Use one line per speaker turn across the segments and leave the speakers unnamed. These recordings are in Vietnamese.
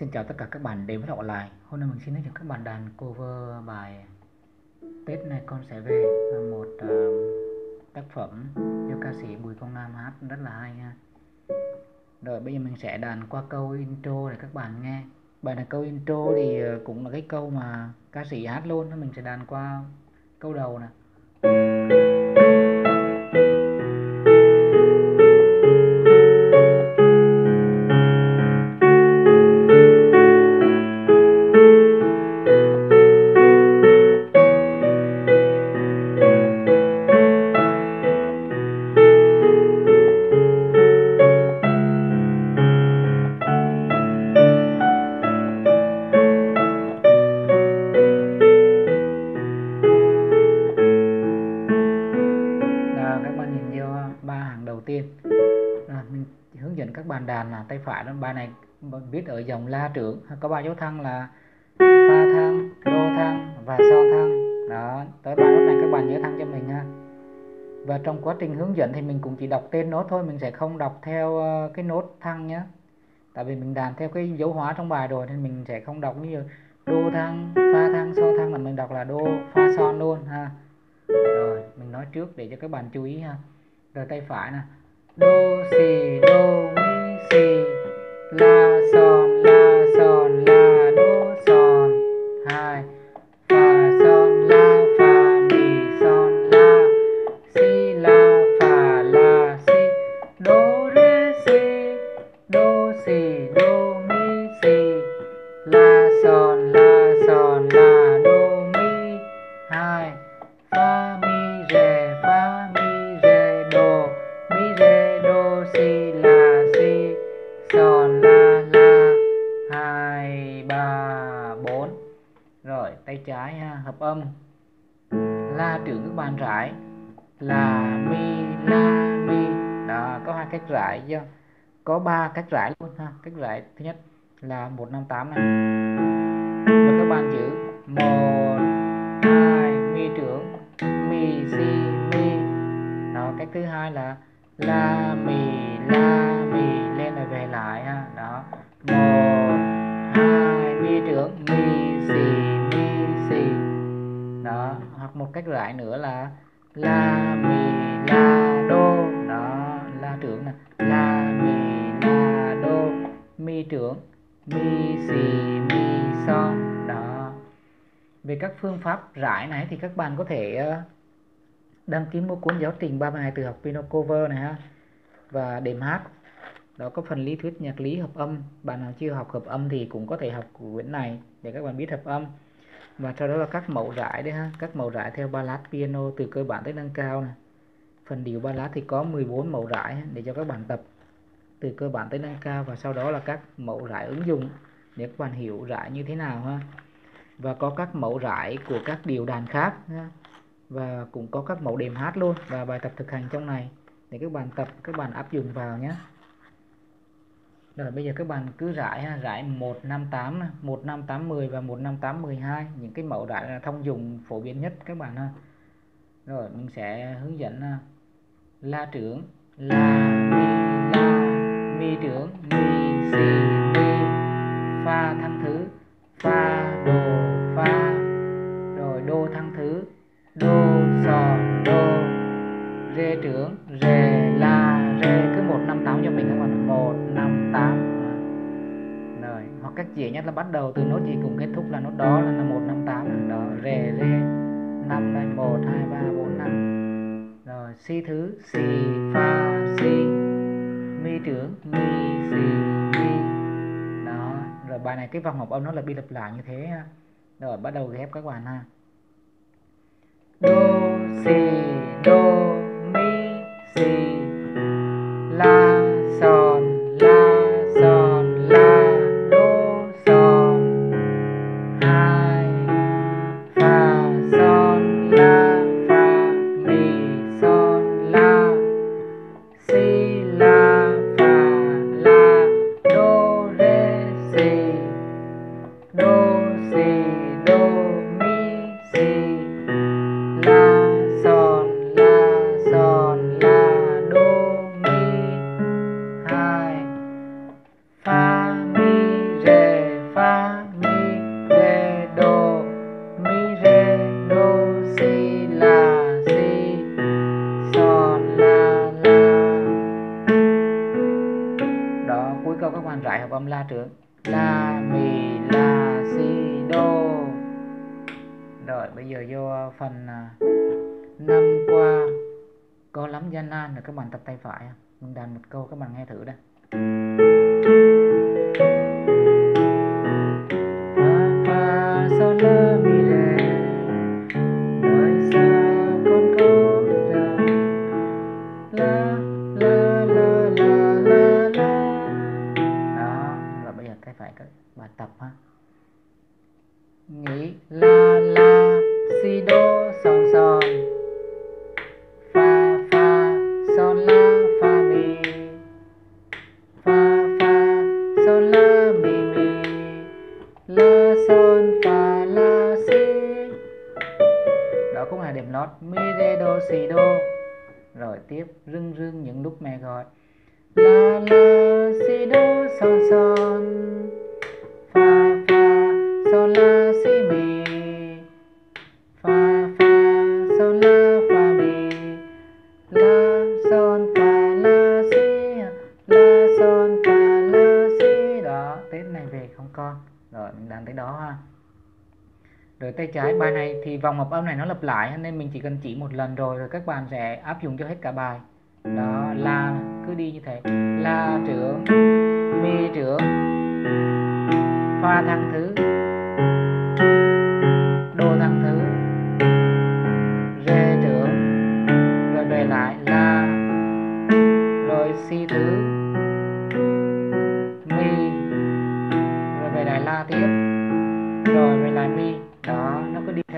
Xin chào tất cả các bạn đến với Thọ Lại. Hôm nay mình xin giới thiệu các bạn đàn cover bài Tết này con sẽ về một uh, tác phẩm do ca sĩ Bùi Công Nam hát rất là hay nha Rồi bây giờ mình sẽ đàn qua câu intro để các bạn nghe. Bài này câu intro thì ờ, cũng là cái câu mà ca sĩ hát luôn. Mình sẽ đàn qua câu đầu nè. Bàn đàn là tay phải đó, bài này viết ở dòng la trưởng. Có ba dấu thăng là pha thăng đô thăng và son thăng. Đó, tới ba nốt này các bạn nhớ thăng cho mình, ha. Và trong quá trình hướng dẫn thì mình cũng chỉ đọc tên nốt thôi, mình sẽ không đọc theo ờ, cái nốt thăng nhé tại vì mình đàn theo cái dấu hóa trong bài rồi nên mình sẽ không đọc như đô thăng, pha thăng, son thăng là mình đọc là đô pha, son luôn, ha. Rồi, mình nói trước để cho các bạn chú ý, ha. Rồi tay phải nè. Đô xì đô la la, hai, ba, bốn. Rồi, tay trái ha hợp âm. La trưởng các bàn rải. Là mi, la, mi. Đó, có hai cách rải chưa? Có ba cách rải luôn ha. Cách rải thứ nhất là một, năm, tám này. Và các bạn giữ. Một, hai, mi trưởng. Mi, si, mi. Đó, cách thứ hai là la, mi la, mi. Lên rồi về lại ha. Mi mi, si mi, si. Đó, hoặc một cách giải nữa là la, mi, la, đô. Đó, la trưởng nè. La, mi, la, đô. Mi trưởng, mi, si, mi son đó. Về các phương pháp rải này thì các bạn có thể ờ, đăng ký mua cuốn giáo trình ba bài từ học piano cover này ha, và đệm hát đó, có phần lý thuyết nhạc lý hợp âm. Bạn nào chưa học hợp âm thì cũng có thể học quyển này để các bạn biết hợp âm. Và sau đó là các mẫu rải đấy ha. Các mẫu rải theo ballad piano từ cơ bản tới nâng cao này phần điệu ballad thì có 14 mẫu rải để cho các bạn tập từ cơ bản tới nâng cao. Và sau đó là các mẫu rải ứng dụng để các bạn hiểu rải như thế nào ha. Và có các mẫu rải của các điều đàn khác ha. Và cũng có các mẫu đệm hát luôn và bài tập thực hành trong này. Để các bạn tập, các bạn áp dụng vào nhé rồi bây giờ các bạn cứ rải ha, rải 158 15810 và 15812 những cái mẫu rải là thông dụng phổ biến nhất các bạn ha. Rồi mình sẽ hướng dẫn à, la trưởng la mi la mi trưởng mi si mi pha thăng dễ nhất là bắt đầu từ nốt gì cùng kết thúc là nốt đó là một, năm tám. Đó rê rê năm đây một, hai, ba, bốn, năm. Rồi, si thứ, si, pha, si. Mi trưởng, mi, si, mi. Đó, rồi bài này cái vòng hợp âm nó là bi lặp lại như thế ha. Rồi, bắt đầu ghép các bạn ha. Do, si, do. Các âm la trưởng. La, mi, la, si đô rồi, bây giờ vô phần à, năm qua có lắm gian nan rồi, các bạn tập tay phải à. mình đàn một câu, các bạn nghe thử đây. khúc này điểm lót. Mi rê đô xì đô rồi tiếp, rưng rưng những lúc mẹ gọi. La la si đô sol son fa fa sol la si mi rồi tay trái bài này thì vòng hợp âm này nó lặp lại, nên mình chỉ cần chỉ một lần rồi rồi các bạn sẽ áp dụng cho hết cả bài. Đó, la, cứ đi như thế. La trưởng, mi trưởng, pha thăng thứ.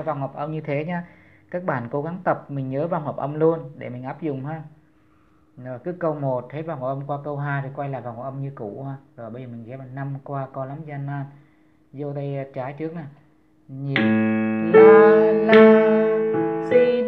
Theo vòng hợp âm như thế nhá. Các bạn cố gắng tập, mình nhớ vòng hợp âm luôn, để mình áp dụng ha. Rồi, cứ câu 1 hết vòng hợp âm qua câu 2 thì quay lại vòng hợp âm như cũ ha. Rồi bây giờ mình ghép bằng năm qua, co lắm gian nan. Vô đây à, trái trước nè. Nhịp la la, si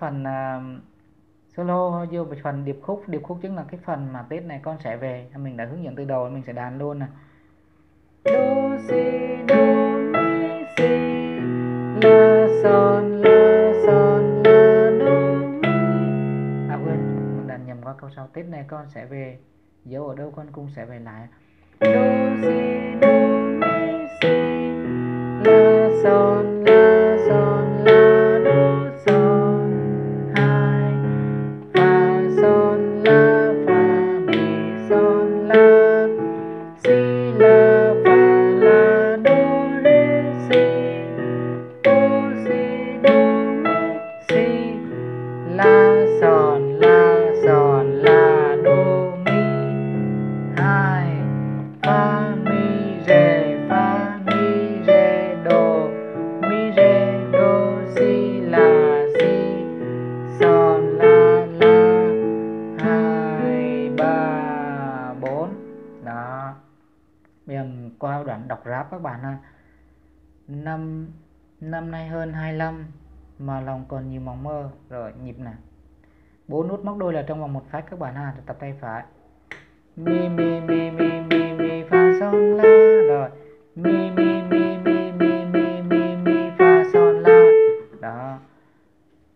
À, phần điệp khúc điệp khúc chính là cái phần mà tết này con sẽ về. Mình đã hướng dẫn từ đầu mình sẽ đàn luôn nè. Do si do mi si la son la son, la do mi. À quên, mình đàn nhầm qua câu sau. Tết này con sẽ về, dấu ở đâu con cũng sẽ về lại. Do si do mi si la son năm nay hơn 25 mà lòng còn nhiều mộng mơ rồi nhịp nè bốn nút móc đôi là trong vòng một phát các bạn ha tập tay phải mi mi mi mi mi mi fa son la rồi mi mi mi mi mi mi mi mi fa son la đó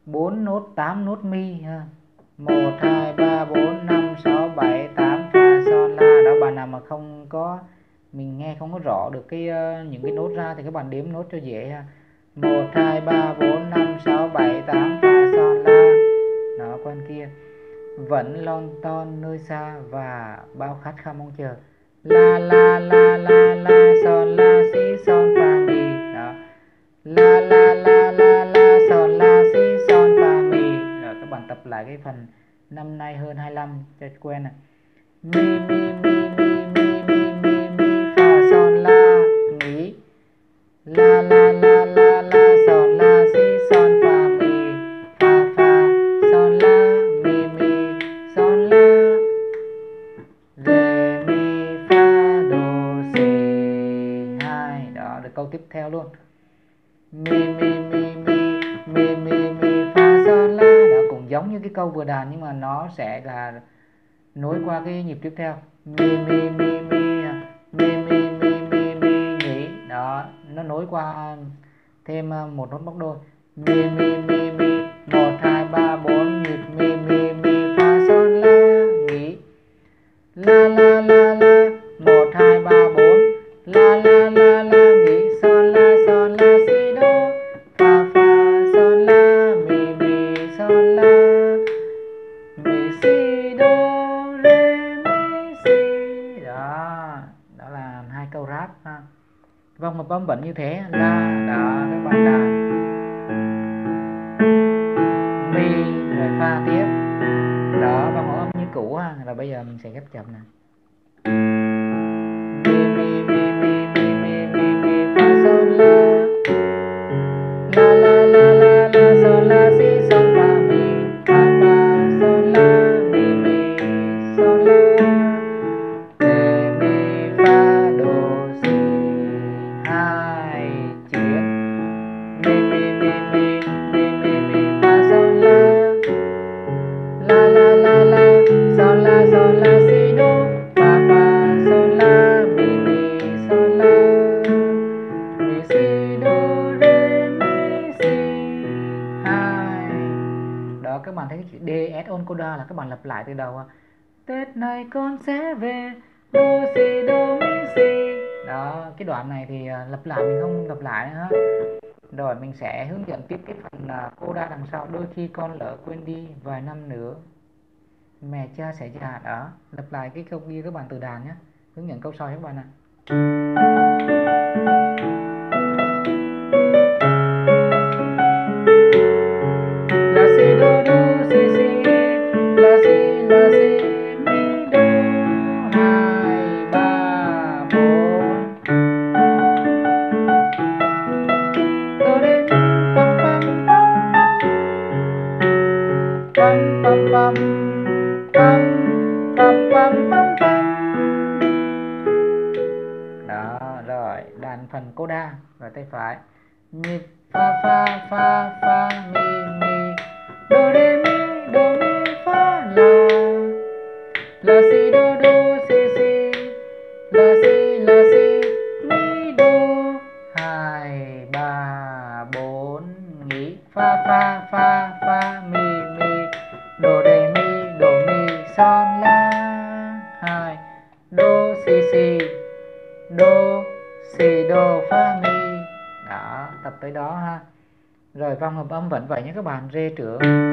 bốn nốt tám nốt mi ha một hai ba bốn năm sáu bảy tám fa son la đó bạn nào mà không có mình nghe không có rõ được cái uh, những cái nốt ra thì các bạn đếm nốt cho dễ ha một, hai, ba, bốn, năm, sáu, bảy, tám fa son la. Nó quan kia. Vẫn lon ton nơi xa và bao khát khao mong chờ. La la la la la son la, si, son, fa, mi. Đó. La la la la la son la, si, son, fa, mi. Rồi, các bạn tập lại cái phần năm nay hơn 25 cho quen này mi mi mi. Giống như cái câu vừa đàn nhưng mà nó sẽ là nối qua cái nhịp tiếp theo mi mi mi mi mi mi mi mi mi nhỉ đó nó nối qua thêm một nốt móc đôi mi mi mi mi một hai ba bốn nhịp mi mi mi fa sol la nhỉ la la vâng một bấm vẫn như thế. La đó các bạn đàn mi rồi pha tiếp. Đó và ngũ âm như cũ ha. Rồi bây giờ mình sẽ ghép chậm nè bạn thấy cái chữ D S coda là các bạn lặp lại từ đầu à. Tết này con sẽ về do si do mi si đó, cái đoạn này thì à, lặp lại, mình không lặp lại nữa. Rồi mình sẽ hướng dẫn tiếp cái phần à, cô coda đằng sau. Đôi khi con lỡ quên đi vài năm nữa, mẹ cha sẽ già. Đó, lặp lại cái câu kia các bạn từ đàn nhé. Hướng dẫn câu sau các bạn ạ. Âm vẫn vậy nhé các bạn? Rê trưởng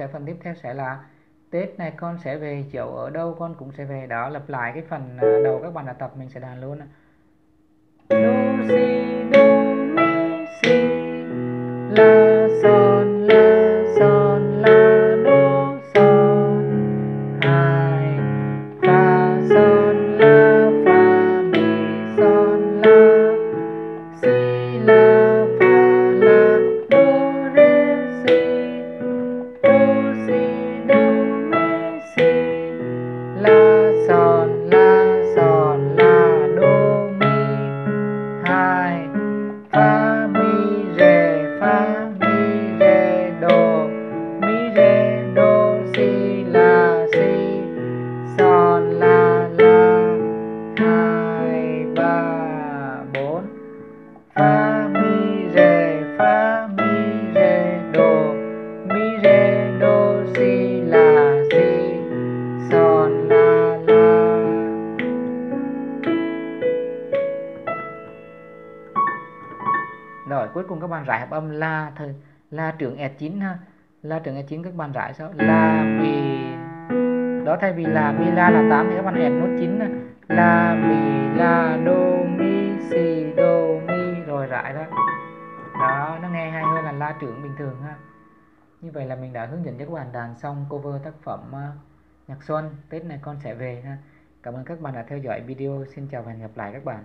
sẽ phần tiếp theo sẽ là, Tết này con sẽ về chỗ ở đâu, con cũng sẽ về đó. Lặp lại cái phần à, đầu các bạn đã tập mình sẽ đàn luôn Lucy rồi, cuối cùng các bạn rải hợp âm la thôi la trưởng E9 ha. La trưởng E9 các bạn rải sao? La mi đó, thay vì là mi la là 8 thì các bạn hẹn nốt 9 này. la mi la do mi, si do mi. Rồi, rải đó. Đó, nó nghe hay hơn là la trưởng bình thường ha. Như vậy là mình đã hướng dẫn cho các bạn đàn xong cover tác phẩm ờ, nhạc xuân. Tết này con sẽ về ha. Cảm ơn các bạn đã theo dõi video. Xin chào và hẹn gặp lại các bạn.